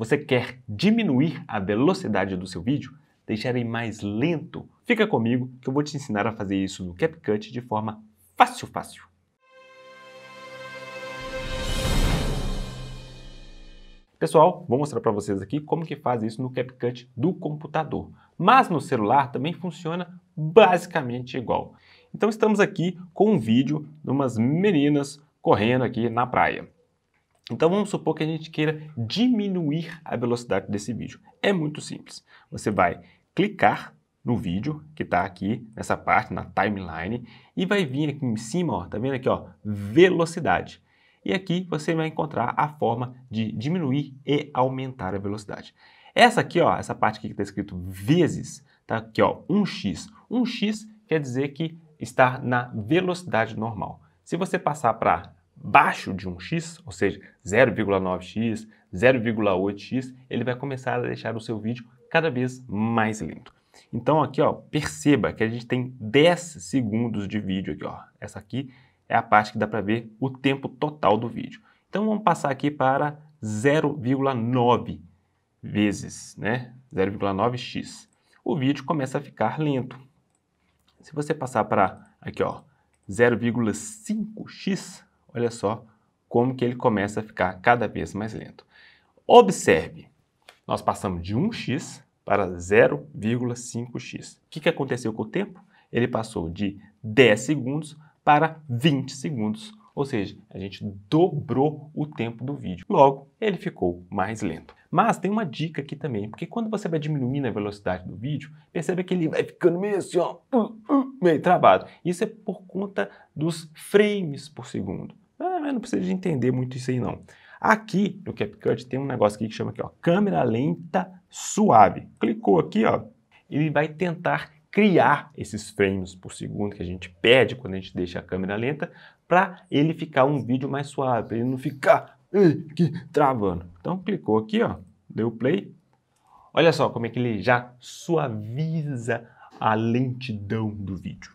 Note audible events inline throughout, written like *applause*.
Você quer diminuir a velocidade do seu vídeo? Deixar ele mais lento? Fica comigo que eu vou te ensinar a fazer isso no CapCut de forma fácil, fácil. Pessoal, vou mostrar para vocês aqui como que faz isso no CapCut do computador. Mas no celular também funciona basicamente igual. Então estamos aqui com um vídeo de umas meninas correndo aqui na praia. Então vamos supor que a gente queira diminuir a velocidade desse vídeo. É muito simples. Você vai clicar no vídeo que está aqui nessa parte, na timeline, e vai vir aqui em cima, ó, tá vendo aqui, ó, velocidade. E aqui você vai encontrar a forma de diminuir e aumentar a velocidade. Essa aqui, ó, essa parte aqui que está escrito vezes, tá aqui, ó, 1x. 1x quer dizer que está na velocidade normal. Se você passar para baixo de 1x, ou seja, 0,9x, 0,8x, ele vai começar a deixar o seu vídeo cada vez mais lento. Então aqui, ó, perceba que a gente tem 10 segundos de vídeo aqui, ó. Essa aqui é a parte que dá para ver o tempo total do vídeo. Então vamos passar aqui para 0,9 vezes, né? 0,9x. O vídeo começa a ficar lento. Se você passar para aqui, ó, 0,5x, olha só como que ele começa a ficar cada vez mais lento. Observe, nós passamos de 1x para 0,5x. O que, que aconteceu com o tempo? Ele passou de 10 segundos para 20 segundos, ou seja, a gente dobrou o tempo do vídeo. Logo, ele ficou mais lento. Mas tem uma dica aqui também, porque quando você vai diminuindo a velocidade do vídeo, percebe que ele vai ficando meio assim, ó, uh, uh, meio travado. Isso é por conta dos frames por segundo. Ah, não precisa de entender muito isso aí não. Aqui no CapCut tem um negócio aqui que chama aqui, ó, câmera lenta suave. Clicou aqui, ó, ele vai tentar criar esses frames por segundo que a gente pede quando a gente deixa a câmera lenta para ele ficar um vídeo mais suave, para ele não ficar aqui, travando. Então clicou aqui, ó, deu play. Olha só como é que ele já suaviza a lentidão do vídeo.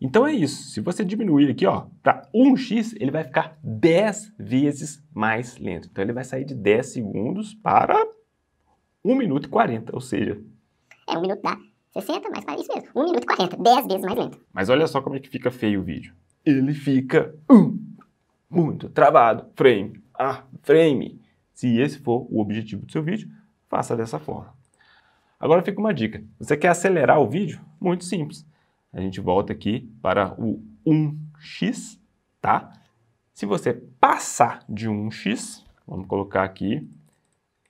Então é isso. Se você diminuir aqui, ó, para 1x, ele vai ficar 10 vezes mais lento. Então ele vai sair de 10 segundos para 1 minuto e 40, ou seja... É, 1 minuto dá 60 mais 40, isso mesmo. 1 minuto e 40, 10 vezes mais lento. Mas olha só como é que fica feio o vídeo. Ele fica um, muito travado, frame, ah, frame. Se esse for o objetivo do seu vídeo, faça dessa forma. Agora fica uma dica. Você quer acelerar o vídeo? Muito simples. A gente volta aqui para o 1x, tá? Se você passar de 1x, vamos colocar aqui,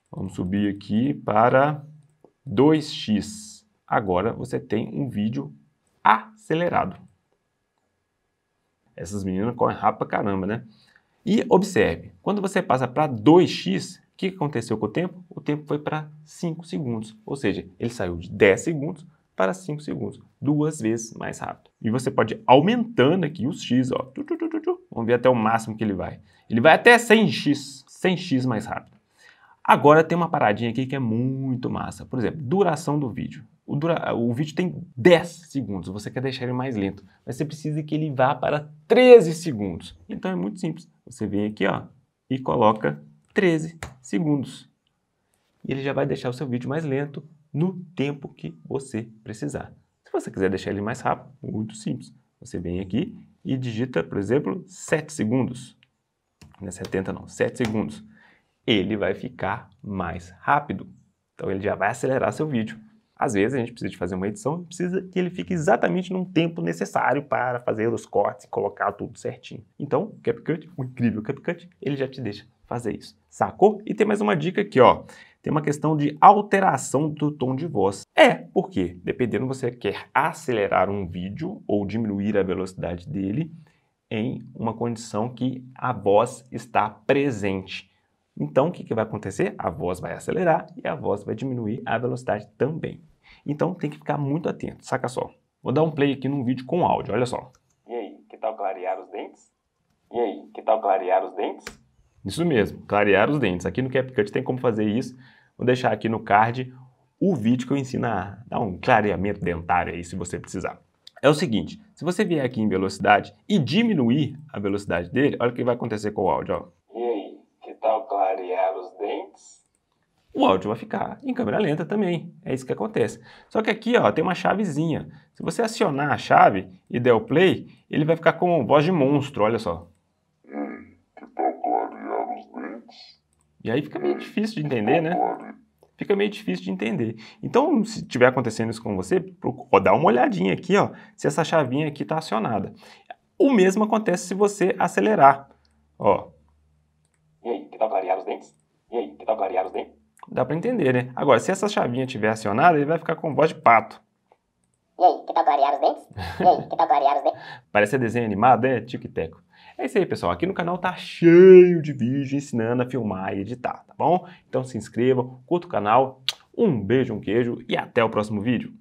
vamos subir aqui para 2x agora você tem um vídeo acelerado. Essas meninas correm rápido pra caramba, né? E observe, quando você passa para 2x, o que aconteceu com o tempo? O tempo foi para 5 segundos, ou seja, ele saiu de 10 segundos para 5 segundos, duas vezes mais rápido. E você pode ir aumentando aqui os x, ó. Vamos ver até o máximo que ele vai. Ele vai até 100x, 100x mais rápido. Agora tem uma paradinha aqui que é muito massa. Por exemplo, duração do vídeo. O, dura, o vídeo tem 10 segundos, você quer deixar ele mais lento, mas você precisa que ele vá para 13 segundos. Então é muito simples. Você vem aqui ó, e coloca 13 segundos. E ele já vai deixar o seu vídeo mais lento no tempo que você precisar. Se você quiser deixar ele mais rápido, muito simples. Você vem aqui e digita, por exemplo, 7 segundos. Não é 70 não, 7 segundos. Ele vai ficar mais rápido. Então ele já vai acelerar seu vídeo. Às vezes a gente precisa de fazer uma edição e precisa que ele fique exatamente num tempo necessário para fazer os cortes e colocar tudo certinho. Então, o CapCut, o incrível CapCut, ele já te deixa fazer isso. Sacou? E tem mais uma dica aqui, ó. Tem uma questão de alteração do tom de voz. É, porque dependendo você quer acelerar um vídeo ou diminuir a velocidade dele em uma condição que a voz está presente. Então, o que, que vai acontecer? A voz vai acelerar e a voz vai diminuir a velocidade também. Então, tem que ficar muito atento, saca só. Vou dar um play aqui num vídeo com áudio, olha só. E aí, que tal clarear os dentes? E aí, que tal clarear os dentes? Isso mesmo, clarear os dentes. Aqui no CapCut tem como fazer isso. Vou deixar aqui no card o vídeo que eu ensino a dar um clareamento dentário aí, se você precisar. É o seguinte, se você vier aqui em velocidade e diminuir a velocidade dele, olha o que vai acontecer com o áudio, ó. O áudio vai ficar em câmera lenta também. É isso que acontece. Só que aqui ó, tem uma chavezinha. Se você acionar a chave e der o play, ele vai ficar com voz de monstro, olha só. E aí fica meio difícil de entender, né? Fica meio difícil de entender. Então, se estiver acontecendo isso com você, dá uma olhadinha aqui, ó, se essa chavinha aqui está acionada. O mesmo acontece se você acelerar. Ó, E aí, que clarear os dentes? E aí, que clarear os dentes? Dá para entender, né? Agora, se essa chavinha estiver acionada, ele vai ficar com voz de pato. E aí, que tal clarear os dentes? E aí, que tal clarear os dentes? *laughs* Parece desenho animado, né? Tico e teco. É isso aí, pessoal. Aqui no canal tá cheio de vídeo ensinando a filmar e editar, tá bom? Então se inscreva, curta o canal. Um beijo, um queijo e até o próximo vídeo.